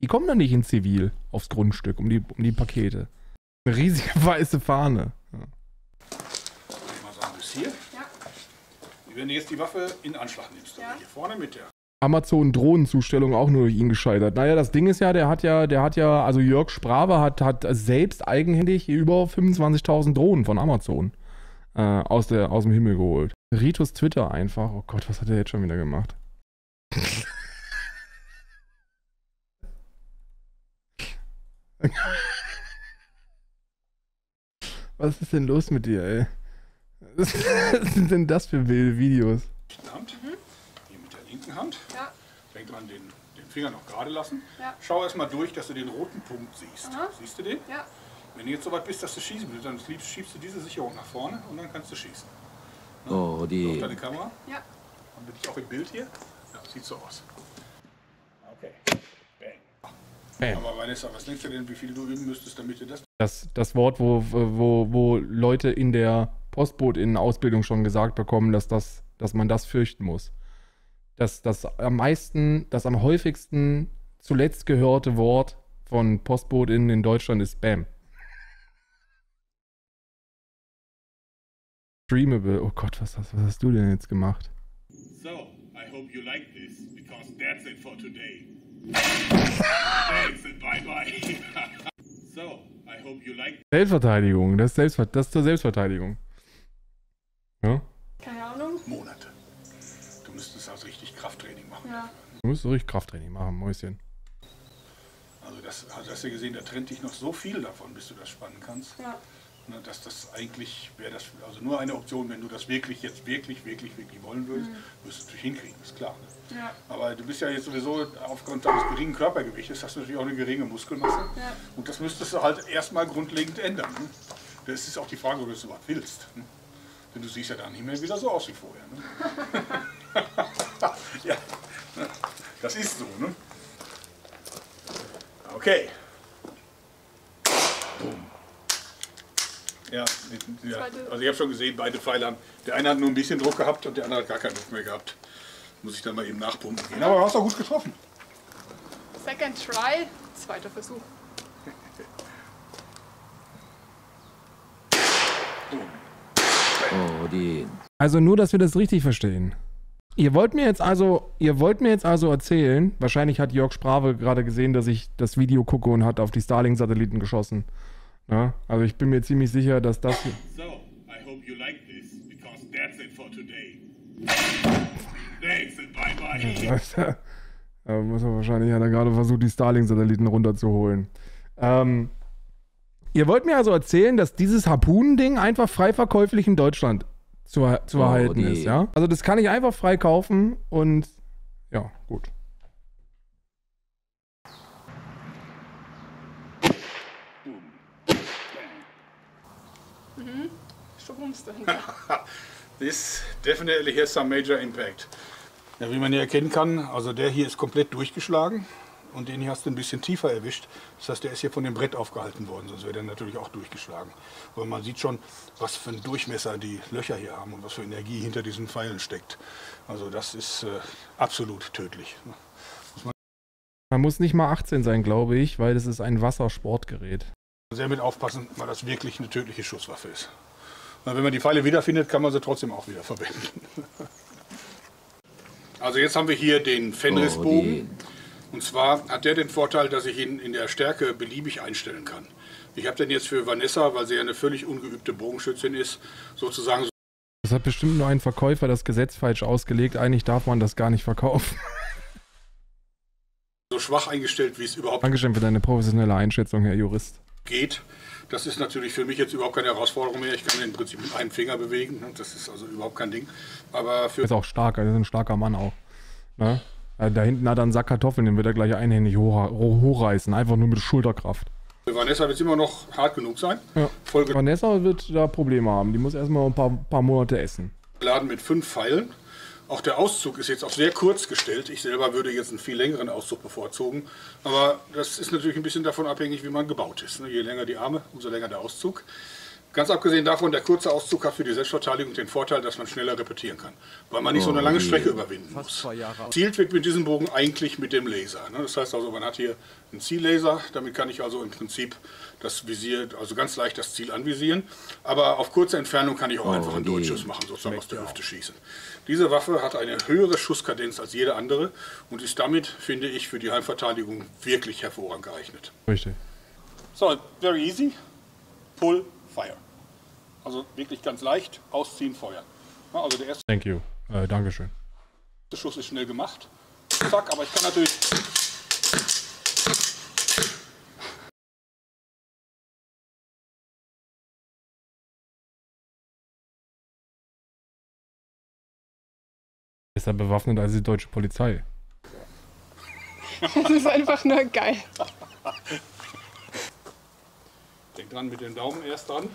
Die kommen dann nicht in Zivil aufs Grundstück, um die, um die Pakete. Eine riesige weiße Fahne. Ja. Mal sagen, bis hier. Wenn du jetzt die Waffe in Anschlag nimmst, dann Ja. hier vorne mit der. Amazon-Drohnenzustellung auch nur durch ihn gescheitert. Naja, das Ding ist ja, der hat ja, der hat ja, also Jörg Sprave hat, hat selbst eigenhändig über 25.000 Drohnen von Amazon äh, aus, der, aus dem Himmel geholt. Ritus Twitter einfach. Oh Gott, was hat er jetzt schon wieder gemacht? Was ist denn los mit dir, ey? Was sind denn das für wilde Videos? Hand. Hier mit der linken Hand. Ja. Denk dran, den, den Finger noch gerade lassen. Ja. Schau erstmal durch, dass du den roten Punkt siehst. Aha. Siehst du den? Ja. Wenn du jetzt soweit bist, dass du schießen willst, dann schiebst du diese Sicherung nach vorne und dann kannst du schießen. Oh, Auf die. deine Kamera. Ja. Haben wir dich auch im Bild hier? Ja, sieht so aus. Okay. Bang. Bam. Aber Vanessa, was denkst du denn, wie viel du üben müsstest, damit du das Das, das Wort, wo, wo, wo Leute in der Postbotinnen-Ausbildung schon gesagt bekommen, dass, das, dass man das fürchten muss. Das, das am meisten, das am häufigsten zuletzt gehörte Wort von Postbotinnen in Deutschland ist Spam. Streamable. Oh Gott, was, hast- was hast du denn jetzt gemacht? So, I hope you like this, because that's it for today. Thanks and bye bye. so, I hope you like Selbstverteidigung. Das ist, Selbstver das ist zur Selbstverteidigung. Krafttraining machen. Ja. Du musst so richtig Krafttraining machen, Mäuschen. Also das also hast du gesehen, da trennt dich noch so viel davon, bis du das spannen kannst. Ja. Ne, dass das eigentlich wäre das also nur eine Option, wenn du das wirklich jetzt wirklich, wirklich, wirklich wollen würdest, wirst du es natürlich hinkriegen, ist klar. Ne? Ja. Aber du bist ja jetzt sowieso aufgrund deines geringen Körpergewichtes, hast du natürlich auch eine geringe Muskelmasse. Ja. Und das müsstest du halt erstmal grundlegend ändern. Ne? Das ist auch die Frage, ob du das überhaupt willst. Ne? Denn du siehst ja dann nicht mehr wieder so aus wie vorher. Ja, das ist so. Ne? Okay. Boom. Ja, die- die- ja, also ich habe schon gesehen, beide Pfeile haben. Der eine hat nur ein bisschen Druck gehabt und der andere hat gar keinen Druck mehr gehabt. Muss ich dann mal eben nachpumpen gehen. Aber du hast auch gut getroffen. Second try, zweiter Versuch. Odin. Also nur, dass wir das richtig verstehen. Ihr wollt mir jetzt also, ihr wollt mir jetzt also erzählen, wahrscheinlich hat Jörg Sprave gerade gesehen, dass ich das Video gucke und hat auf die Starlink-Satelliten geschossen. Na? Also ich bin mir ziemlich sicher, dass das hier. So, I hope you like this, because that's it for today. Thanks and bye bye. Da muss er wahrscheinlich, hat er gerade versucht, die Starlink-Satelliten runterzuholen. Ähm, ihr wollt mir also erzählen, dass dieses Harpunending einfach frei verkäuflich in Deutschland zu, zu Oh, erhalten nee. ist, ja? Also das kann ich einfach frei kaufen und ja, gut. Strums dahinter. This definitely has some major impact. Ja, wie man hier erkennen kann, also der hier ist komplett durchgeschlagen und den hier hast du ein bisschen tiefer erwischt. Das heißt, der ist hier von dem Brett aufgehalten worden, sonst wäre der natürlich auch durchgeschlagen. Aber man sieht schon, was für einen Durchmesser die Löcher hier haben und was für Energie hinter diesen Pfeilen steckt. Also das ist äh, absolut tödlich. Man muss nicht mal 18 sein, glaube ich, weil das ist ein Wassersportgerät. Sehr mit aufpassen, weil das wirklich eine tödliche Schusswaffe ist. Und wenn man die Pfeile wiederfindet, kann man sie trotzdem auch wieder verwenden. Also jetzt haben wir hier den Fenrisbogen. Odin. Und zwar hat der den Vorteil, dass ich ihn in der Stärke beliebig einstellen kann. Ich habe den jetzt für Vanessa, weil sie ja eine völlig ungeübte Bogenschützin ist, sozusagen Das hat bestimmt nur ein Verkäufer das Gesetz falsch ausgelegt. Eigentlich darf man das gar nicht verkaufen. so schwach eingestellt, wie es überhaupt Dankeschön für deine professionelle Einschätzung, Herr Jurist. geht. Das ist natürlich für mich jetzt überhaupt keine Herausforderung mehr. Ich kann ihn im Prinzip mit einem Finger bewegen. Das ist also überhaupt kein Ding. Aber für Ist auch stark, er ist ein starker Mann auch. Ne? Äh, Da hinten hat er einen Sack Kartoffeln, den wird er gleich einhändig hoch, hochreißen. Einfach nur mit Schulterkraft. Vanessa wird es immer noch hart genug sein. Ja. Vanessa wird da Probleme haben. Die muss erstmal ein paar, paar Monate essen. geladen mit fünf Pfeilen. Auch der Auszug ist jetzt auf sehr kurz gestellt. Ich selber würde jetzt einen viel längeren Auszug bevorzugen. Aber das ist natürlich ein bisschen davon abhängig, wie man gebaut ist. ne? Je länger die Arme, umso länger der Auszug. Ganz abgesehen davon, der kurze Auszug hat für die Selbstverteidigung den Vorteil, dass man schneller repetieren kann, weil man nicht so eine lange Strecke überwinden Fast muss. zwei Jahre Zielt wird mit diesem Bogen eigentlich mit dem Laser. ne? Das heißt also, man hat hier einen Ziellaser, damit kann ich also im Prinzip das Visier, also ganz leicht das Ziel anvisieren. Aber auf kurze Entfernung kann ich auch einfach einen Durchschuss machen, sozusagen aus der Hüfte schießen. Diese Waffe hat eine höhere Schusskadenz als jede andere und ist damit, finde ich, für die Heimverteidigung wirklich hervorragend geeignet. Richtig. So, very easy. Pull, fire. Also wirklich ganz leicht, ausziehen, feuern. Also der erste Thank you. Äh, Dankeschön. Schuss ist schnell gemacht. Zack, aber ich kann natürlich Ist er bewaffnet als die deutsche Polizei? Das ist einfach nur geil. Denk dran mit den Daumen erst dran.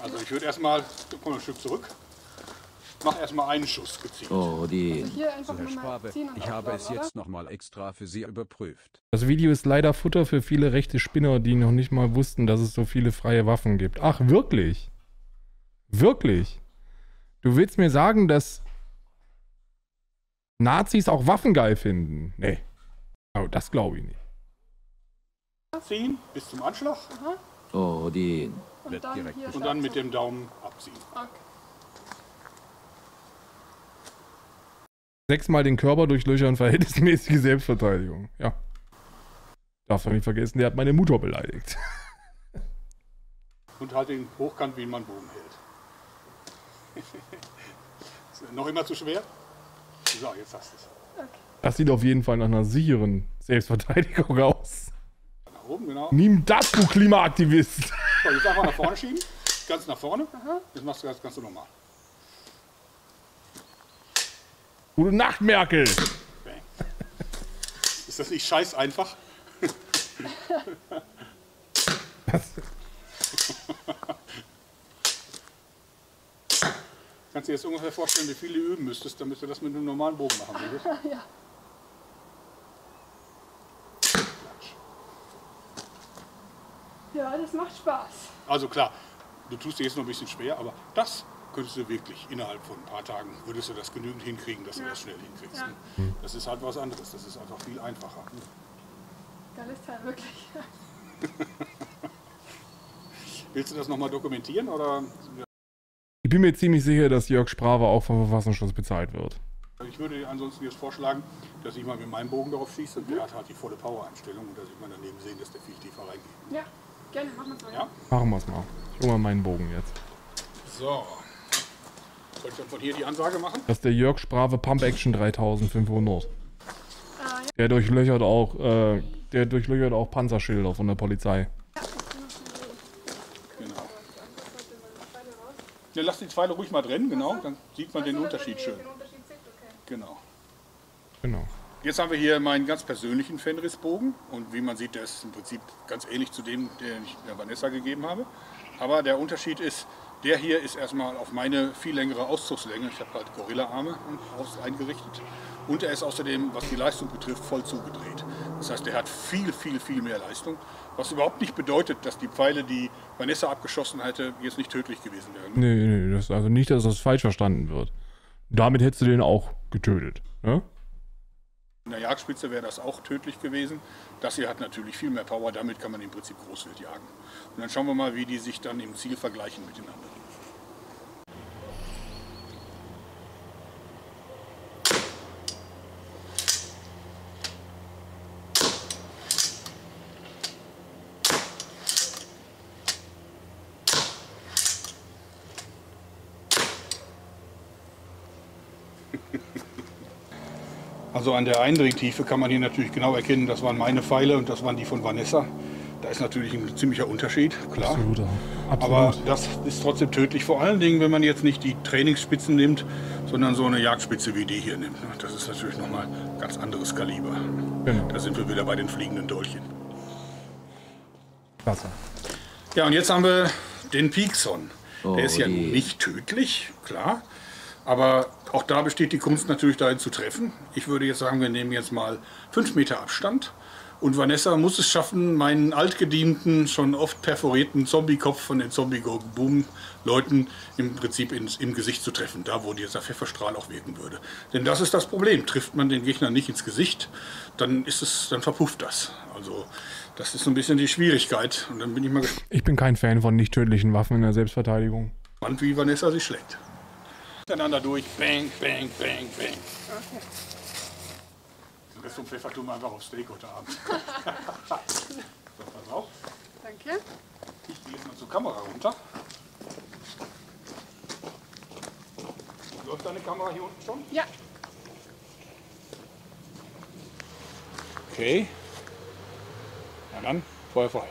Also ich würde erstmal, komm mal ein Stück zurück. Mach erstmal einen Schuss gezielt. Odin. Hier einfach Herr nur mal Schwabe, ich habe es jetzt nochmal extra für Sie überprüft. Das Video ist leider Futter für viele rechte Spinner, die noch nicht mal wussten, dass es so viele freie Waffen gibt. Ach, wirklich? Wirklich? Du willst mir sagen, dass Nazis auch Waffen geil finden? Nee. Oh, das glaube ich nicht. Ziehen bis zum Anschlag Odin. Und Wird dann direkt hier und dann mit dem Daumen abziehen. Okay. Sechsmal den Körper durchlöchern, verhältnismäßige Selbstverteidigung. Ja. Darfst du nicht vergessen, der hat meine Mutter beleidigt. Und halt ihn hochkant, wie man Bogen hält. Ist noch immer zu schwer? So, jetzt hast du es. Das sieht auf jeden Fall nach einer sicheren Selbstverteidigung aus. Oben, genau. Nimm das, du Klimaaktivist! So, jetzt einfach nach vorne schieben. Ganz nach vorne. Jetzt machst du das ganz normal. Gute Nacht, Merkel! Bang. Ist das nicht scheiß einfach? Kannst du dir jetzt ungefähr vorstellen, wie viel du üben müsstest, damit du das mit einem normalen Bogen machen würdest? Ja. Ja, das macht Spaß. Also klar, du tust dir jetzt noch ein bisschen schwer, aber das könntest du wirklich innerhalb von ein paar Tagen, würdest du das genügend hinkriegen, dass du das schnell hinkriegst. Ja. ne? Das ist halt was anderes, das ist einfach viel einfacher. Geiles Teil, wirklich. Willst du das nochmal dokumentieren oder? Ich bin mir ziemlich sicher, dass Jörg Sprave auch vom Verfassungsschutz bezahlt wird. Ich würde dir ansonsten jetzt vorschlagen, dass ich mal mit meinem Bogen darauf schieße. Der hat halt die volle Power-Einstellung und da sieht man daneben sehen, dass der viel tiefer reingeht. Ja, gerne, machen wir so. Ja? Machen wir es mal. Ich hole mal meinen Bogen jetzt. So. Soll ich dann von hier die Ansage machen? Das ist der Jörg Sprave Pump Action 3500. Ah, ja. Der durchlöchert auch, äh, der durchlöchert auch Panzerschilder von der Polizei. Genau. Ja, lass die Pfeile ruhig mal drin, genau. Dann sieht man den Unterschied schön. Genau. Genau. Jetzt haben wir hier meinen ganz persönlichen Fenrisbogen und wie man sieht, der ist im Prinzip ganz ähnlich zu dem, den ich der Vanessa gegeben habe. Aber der Unterschied ist, der hier ist erstmal auf meine viel längere Auszugslänge. Ich habe halt Gorilla-Arme eingerichtet. Und er ist außerdem, was die Leistung betrifft, voll zugedreht. Das heißt, er hat viel, viel, viel mehr Leistung. Was überhaupt nicht bedeutet, dass die Pfeile, die Vanessa abgeschossen hätte, jetzt nicht tödlich gewesen wären. Nee, nee, das, also nicht, dass das falsch verstanden wird. Damit hättest du den auch getötet. Ne? In der Jagdspitze wäre das auch tödlich gewesen. Das hier hat natürlich viel mehr Power, damit kann man im Prinzip Großwild jagen. Und dann schauen wir mal, wie die sich dann im Ziel vergleichen mit den anderen. Also an der Eindringtiefe kann man hier natürlich genau erkennen, das waren meine Pfeile und das waren die von Vanessa. Da ist natürlich ein ziemlicher Unterschied, klar. Absoluter. Aber Absolut. das ist trotzdem tödlich, vor allen Dingen, wenn man jetzt nicht die Trainingsspitzen nimmt, sondern so eine Jagdspitze wie die hier nimmt. Das ist natürlich nochmal ein ganz anderes Kaliber. Genau. Da sind wir wieder bei den fliegenden Dolchen. Klasse. Ja, und jetzt haben wir den Peakson. Oh, Der ist ja je. nicht tödlich, klar. Aber auch da besteht die Kunst natürlich darin zu treffen. Ich würde jetzt sagen, wir nehmen jetzt mal 5 Meter Abstand. Und Vanessa muss es schaffen, meinen altgedienten, schon oft perforierten Zombie-Kopf von den Zombie-Boom-Leuten im Prinzip ins, im Gesicht zu treffen, da wo dieser Pfefferstrahl auch wirken würde. Denn das ist das Problem. Trifft man den Gegner nicht ins Gesicht, dann, ist es, dann verpufft das. Also das ist so ein bisschen die Schwierigkeit. Und dann bin ich mal. Ich bin kein Fan von nicht tödlichen Waffen in der Selbstverteidigung. gespannt, wie Vanessa sich schlägt. Miteinander durch, bang, bang, bang, bang. Den Rest vom Pfeffer tun wir einfach auf Steak heute Abend. so, pass auf. Danke. Ich gehe jetzt mal zur Kamera runter. Läuft deine Kamera hier unten schon? Ja, Okay. Na dann, Feuer frei.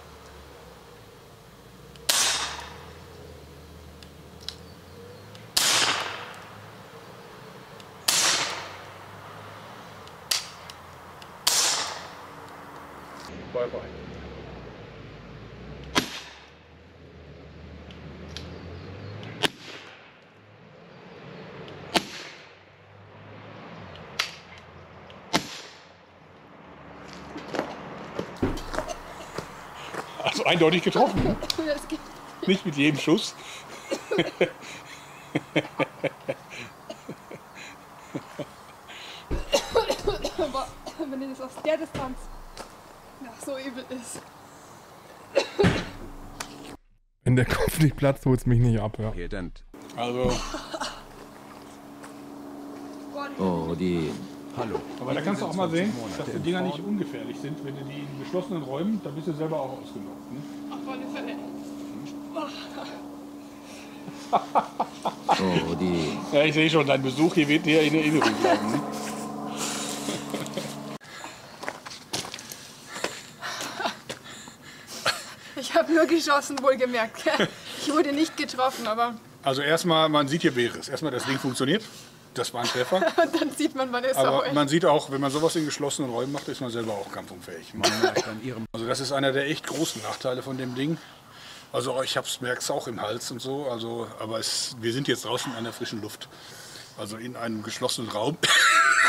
Eindeutig getroffen. Nicht mit jedem Schuss. Aber wenn das aus der Distanz nach so übel ist. Wenn der Kopf nicht platzt, holt's mich nicht ab. Ja. Also, Oh, die. Hallo. aber da kannst du auch mal sehen, dass die Dinger nicht ungefährlich sind. Wenn du die in geschlossenen Räumen, da bist du selber auch ausgenockt. Ne? auf alle Fälle. Oh, die. Ja, ich sehe schon, dein Besuch hier wird dir in Erinnerung bleiben. Ne? Ich habe nur geschossen, wohlgemerkt. Ich wurde nicht getroffen, aber Also erstmal, man sieht hier Beres. Erstmal, das Ding funktioniert. Das war ein Treffer. dann sieht man, man ist Aber auch man sieht auch, wenn man sowas in geschlossenen Räumen macht, ist man selber auch kampfunfähig. Man merkt an ihrem Also das ist einer der echt großen Nachteile von dem Ding. Also ich merke es auch im Hals und so. Also, aber es, wir sind jetzt draußen an der frischen Luft. Also in einem geschlossenen Raum.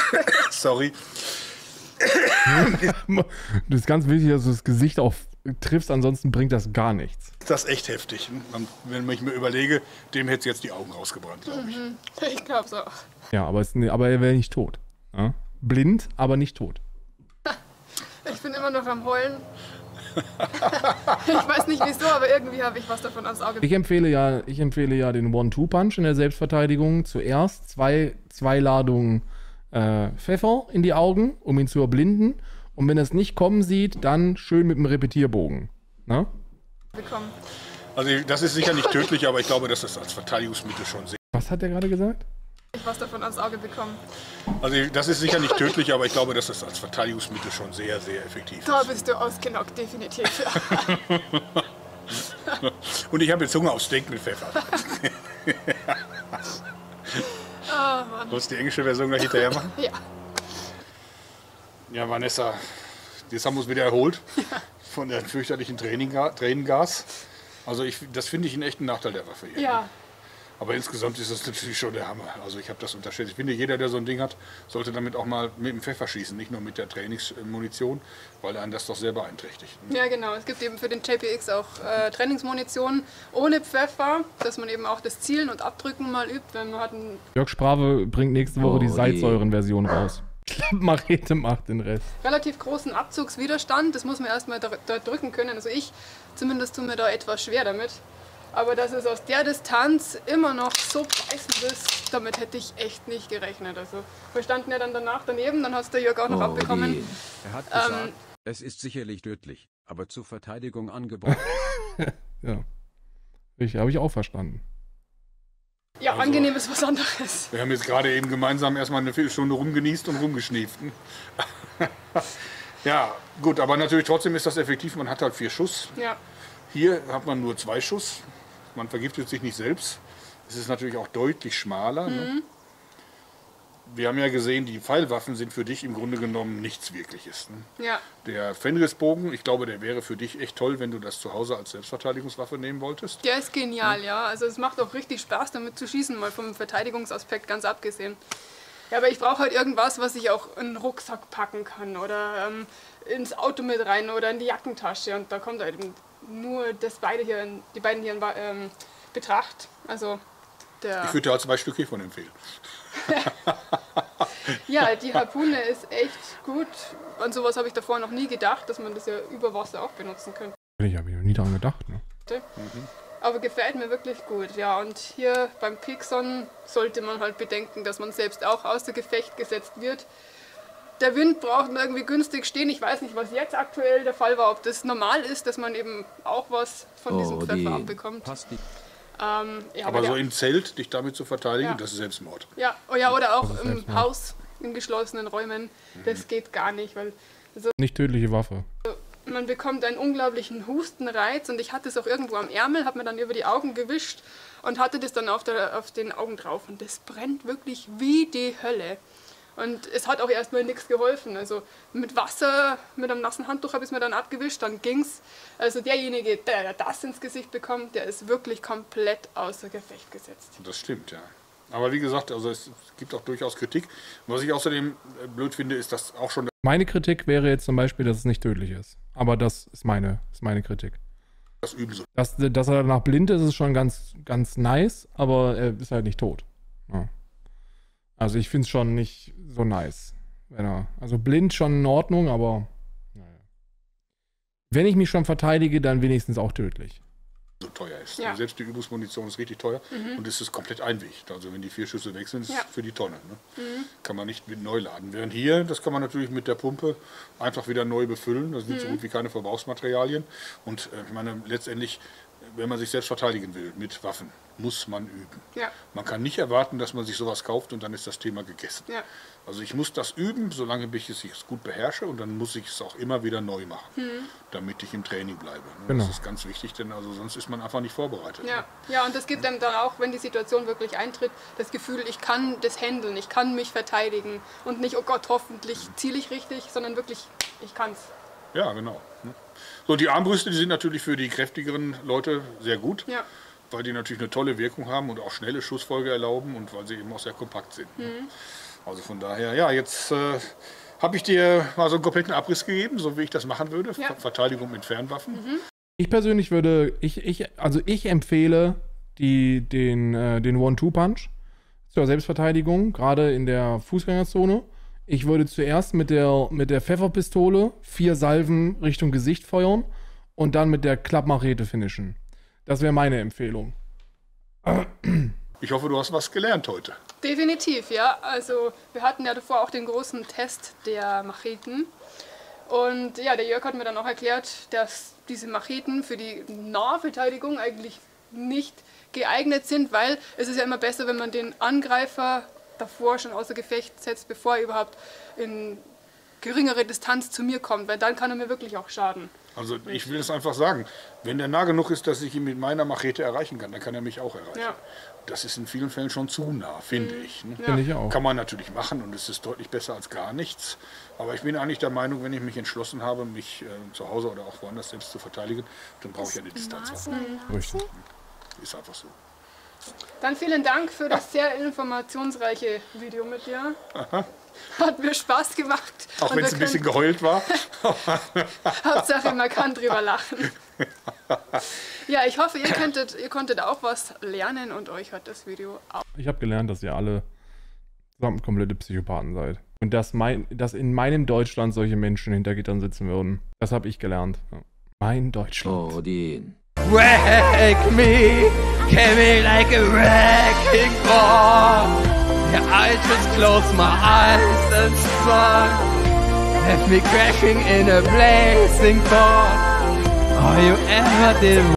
Sorry. Das ist ganz wichtig, dass du das Gesicht auch triffst, ansonsten bringt das gar nichts. Das ist echt heftig. Wenn ich mir überlege, dem hätte jetzt die Augen rausgebrannt, glaube ich. Ich glaube so. Ja, aber, es, aber er wäre nicht tot. Ja? Blind, aber nicht tot. Ich bin immer noch am Heulen. ich weiß nicht wieso, aber irgendwie habe ich was davon ans Auge. Ich empfehle ja, ich empfehle ja den One-Two-Punch in der Selbstverteidigung. Zuerst zwei, zwei Ladungen äh, Pfeffer in die Augen, um ihn zu erblinden. Und wenn er es nicht kommen sieht, dann schön mit dem Repetierbogen. Ne? bekommen. Also das ist sicher nicht tödlich, aber ich glaube, dass das als Verteidigungsmittel schon sehr. Was hat er gerade gesagt? Ich was davon ans Auge bekommen. Also das ist sicher nicht tödlich, aber ich glaube, dass das als Verteidigungsmittel schon sehr, sehr effektiv Da ist. bist du ausgenockt, definitiv. Und ich habe jetzt Hunger auf Steak mit Pfeffer. Ah, Mann. Sollst du die englische Version gleich hinterher machen? Ja. Ja, Vanessa, jetzt haben wir uns wieder erholt von der fürchterlichen Tränenga- Tränengas. Also ich, das finde ich einen echten Nachteil der Waffe hier. Ja. Aber insgesamt ist das natürlich schon der Hammer. Also ich habe das unterschätzt. Ich finde, jeder, der so ein Ding hat, sollte damit auch mal mit dem Pfeffer schießen, nicht nur mit der Trainingsmunition, weil einen das doch sehr beeinträchtigt. Ja, genau. Es gibt eben für den JPX auch äh, Trainingsmunition ohne Pfeffer, dass man eben auch das Zielen und Abdrücken mal übt, wenn man hat einen Jörg Sprave bringt nächste Woche Oh, die. Salzsäuren-Version raus. Machete macht den Rest. relativ großen Abzugswiderstand. Das muss man erstmal da, da drücken können. Also ich zumindest tue mir da etwas schwer damit. Aber dass es aus der Distanz immer noch so beißend ist, damit hätte ich echt nicht gerechnet. Also wir standen ja dann danach daneben, dann hast der Jörg auch noch Oh, abbekommen. die. Er hat Ähm, gesagt, es ist sicherlich tödlich, aber zur Verteidigung angebracht. Ja. Ich, habe ich auch verstanden. Ja, Also- angenehm ist was anderes. Wir haben jetzt gerade eben gemeinsam erstmal eine Viertelstunde rumgenießt und rumgeschnieft. ja, gut, aber natürlich trotzdem ist das effektiv. Man hat halt vier Schuss. Ja, Hier hat man nur zwei Schuss. Man vergiftet sich nicht selbst. Es ist natürlich auch deutlich schmaler. Ne? Wir haben ja gesehen, die Pfeilwaffen sind für dich im Grunde genommen nichts Wirkliches. Ne? ja. Der Fenrisbogen, ich glaube, der wäre für dich echt toll, wenn du das zu Hause als Selbstverteidigungswaffe nehmen wolltest. Der ist genial, ja. Also es macht auch richtig Spaß, damit zu schießen, mal vom Verteidigungsaspekt ganz abgesehen. Ja, aber ich brauche halt irgendwas, was ich auch in den Rucksack packen kann oder ähm, ins Auto mit rein oder in die Jackentasche. Und da kommt halt nur das beide hier, in, die beiden hier in ähm, Betracht. Also der, Ich würde dir als zwei Stück hiervon empfehlen. ja, die Harpune ist echt gut. An sowas habe ich davor noch nie gedacht, dass man das ja über Wasser auch benutzen könnte. Ich habe noch nie daran gedacht. Ne? Aber gefällt mir wirklich gut, ja. Und hier beim Pixon sollte man halt bedenken, dass man selbst auch außer Gefecht gesetzt wird. Der Wind braucht man irgendwie günstig stehen. Ich weiß nicht, was jetzt aktuell der Fall war, ob das normal ist, dass man eben auch was von diesem Oh, Pfeffer die- abbekommt. Passt die Ähm, ja, Aber so im Zelt, dich damit zu verteidigen, Ja. das ist Selbstmord. ja, oh ja, oder auch im Selbstmord. Haus, in geschlossenen Räumen. Das geht gar nicht, weil Nicht tödliche Waffe. man bekommt einen unglaublichen Hustenreiz und ich hatte es auch irgendwo am Ärmel, habe mir dann über die Augen gewischt und hatte das dann auf, der, auf den Augen drauf und das brennt wirklich wie die Hölle. Und es hat auch erstmal nichts geholfen. Also mit Wasser, mit einem nassen Handtuch habe ich es mir dann abgewischt, dann ging's. Also derjenige, der das ins Gesicht bekommt, der ist wirklich komplett außer Gefecht gesetzt. Das stimmt, ja. Aber wie gesagt, also es gibt auch durchaus Kritik. Was ich außerdem äh, blöd finde, ist, dass auch schon Meine Kritik wäre jetzt zum Beispiel, dass es nicht tödlich ist. Aber das ist meine, ist meine Kritik. das Üben so. Dass, dass er danach blind ist, ist schon ganz, ganz nice, aber er ist halt nicht tot. Also ich finde es schon nicht so nice. Wenn er, also blind schon in Ordnung, aber naja. Wenn ich mich schon verteidige, dann wenigstens auch tödlich. teuer ist. Ja. Selbst die Übungsmunition ist richtig teuer und es ist komplett Einweg. Also wenn die vier Schüsse weg sind, ist es Ja. für die Tonne. Ne? Kann man nicht mit neu laden. Während hier, das kann man natürlich mit der Pumpe einfach wieder neu befüllen. Da sind so gut wie keine Verbrauchsmaterialien. Und äh, ich meine, letztendlich, wenn man sich selbst verteidigen will mit Waffen, muss man üben. Ja. Man kann nicht erwarten, dass man sich sowas kauft und dann ist das Thema gegessen. Ja. Also ich muss das üben, solange ich es gut beherrsche und dann muss ich es auch immer wieder neu machen, damit ich im Training bleibe. ne? Genau. Das ist ganz wichtig, denn also sonst ist man einfach nicht vorbereitet. Ja, ja, und das gibt einem dann auch, wenn die Situation wirklich eintritt, das Gefühl, ich kann das handeln, ich kann mich verteidigen und nicht, oh Gott, hoffentlich ziele ich richtig, sondern wirklich, ich kann's. Ja, genau. ne? So, die Armbrüste, die sind natürlich für die kräftigeren Leute sehr gut, Ja. Weil die natürlich eine tolle Wirkung haben und auch schnelle Schussfolge erlauben und weil sie eben auch sehr kompakt sind. ne? Mhm. Also von daher, ja, jetzt äh, habe ich dir mal so einen kompletten Abriss gegeben, so wie ich das machen würde. Ja. Ver- Verteidigung mit Fernwaffen. Ich persönlich würde, ich, ich, also ich empfehle die, den, äh, den One-Two-Punch zur Selbstverteidigung, gerade in der Fußgängerzone. Ich würde zuerst mit der, mit der Pfefferpistole vier Salven Richtung Gesicht feuern und dann mit der Klappmachete finishen. Das wäre meine Empfehlung. Ich hoffe, du hast was gelernt heute. Definitiv, ja. Also wir hatten ja davor auch den großen Test der Macheten. Und ja, der Jörg hat mir dann auch erklärt, dass diese Macheten für die Nahverteidigung eigentlich nicht geeignet sind, weil es ist ja immer besser, wenn man den Angreifer davor schon außer Gefecht setzt, bevor er überhaupt in geringere Distanz zu mir kommt, weil dann kann er mir wirklich auch schaden. Also ich will es einfach sagen, wenn der nah genug ist, dass ich ihn mit meiner Machete erreichen kann, dann kann er mich auch erreichen. Ja. Das ist in vielen Fällen schon zu nah, finde ich. Ne? Finde ich auch. Kann man natürlich machen und es ist deutlich besser als gar nichts. Aber ich bin eigentlich der Meinung, wenn ich mich entschlossen habe, mich äh, zu Hause oder auch woanders selbst zu verteidigen, dann brauche ich eine Distanz. Richtig. Ist einfach so. Dann vielen Dank für das sehr informationsreiche Video mit dir. Hat mir Spaß gemacht. Auch wenn es ein bisschen geheult war. Hauptsache, man kann drüber lachen. Ja, ich hoffe, ihr, könntet, ihr konntet auch was lernen und euch hat das Video auch. Ich habe gelernt, dass ihr alle zusammen komplette Psychopathen seid. Und dass, mein, dass in meinem Deutschland solche Menschen hinter Gittern sitzen würden. Das habe ich gelernt. Ja. Mein Deutschland. Odin. Wake me, me like a wrecking ball. I just close my eyes and smile. Left me crashing in a blazing fall. All you ever did